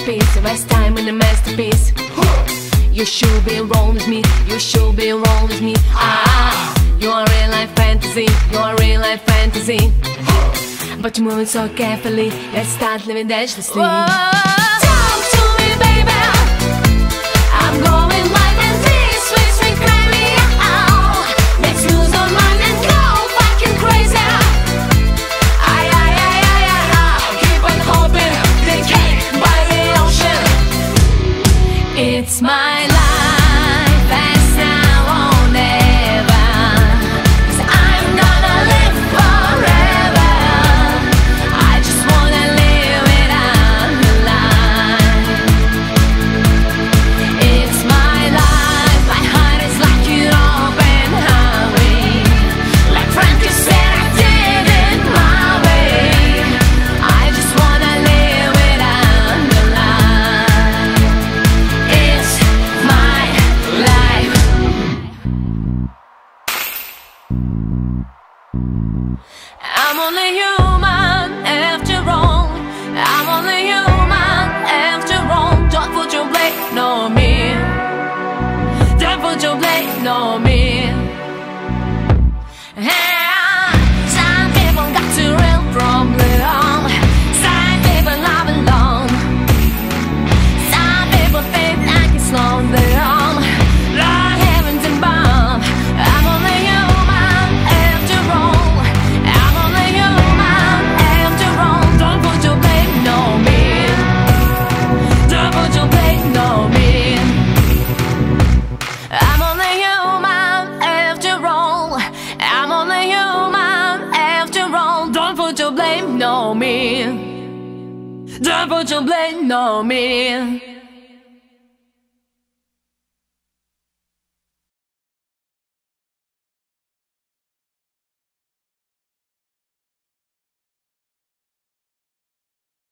masterpiece Rest time in a masterpiece. You should be wrong with me You should be wrong with me. Ah, you're real life fantasy You're real life fantasy. But you're moving so carefully Let's start living dangerously Whoa. It's my life. I'm only human. Don't put your blame on me.